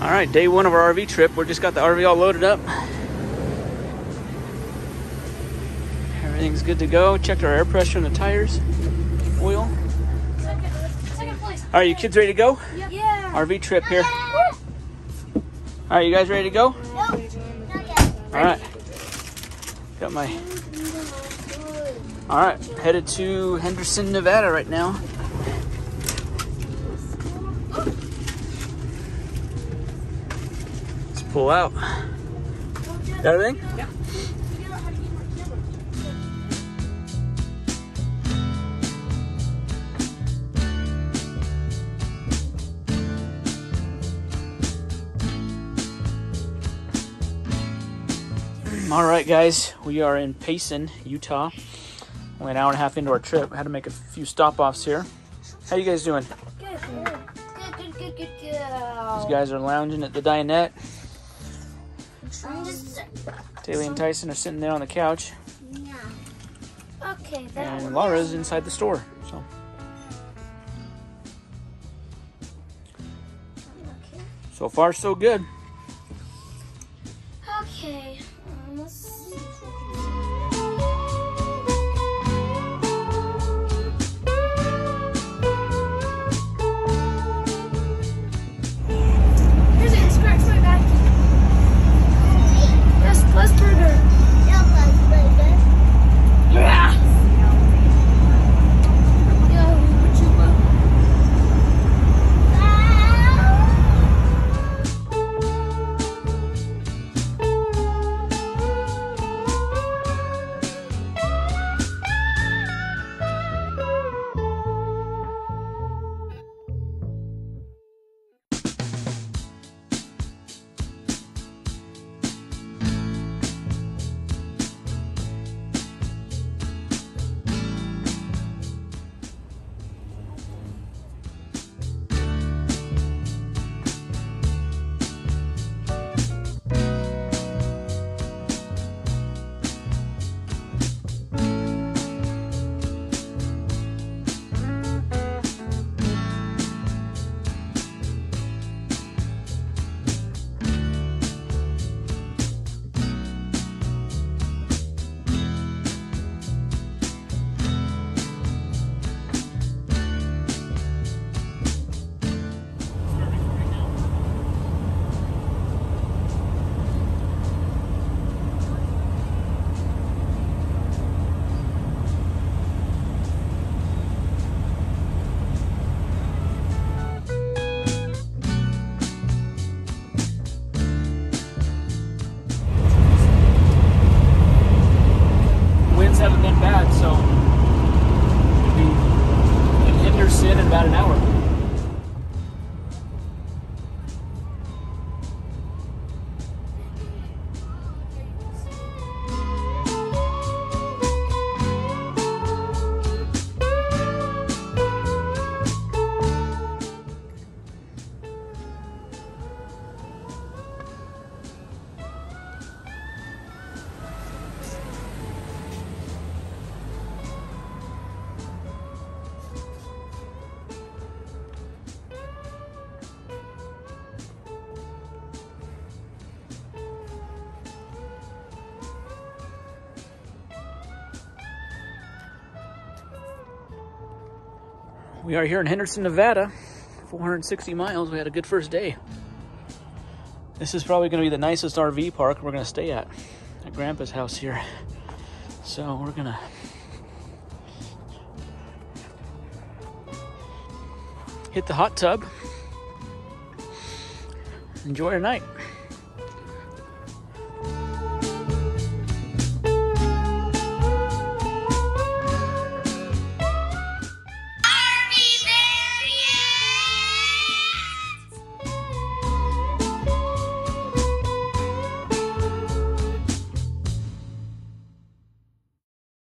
All right, day one of our RV trip. We just got the RV all loaded up. Everything's good to go. Checked our air pressure in the tires, oil. Second, second place. All right, you kids ready to go? Yeah. RV trip here. All right, you guys ready to go? All right. Got my. All right, headed to Henderson, Nevada right now. Pull out. Got everything? All right, guys, we are in Payson, Utah. Only an hour and a half into our trip. Had to make a few stop offs here. How you guys doing? Good, good, good, good, good, good. These guys are lounging at the dinette. I'm just. Taylor and Tyson are sitting there on the couch, Okay, that and Laura's inside the store. So Okay. so far so good. Okay. Um, about an hour. We are here in Henderson, Nevada. 460 miles. We had a good first day. This is probably going to be the nicest RV park we're going to stay at. At Grandpa's house here. So we're going to hit the hot tub. Enjoy our night.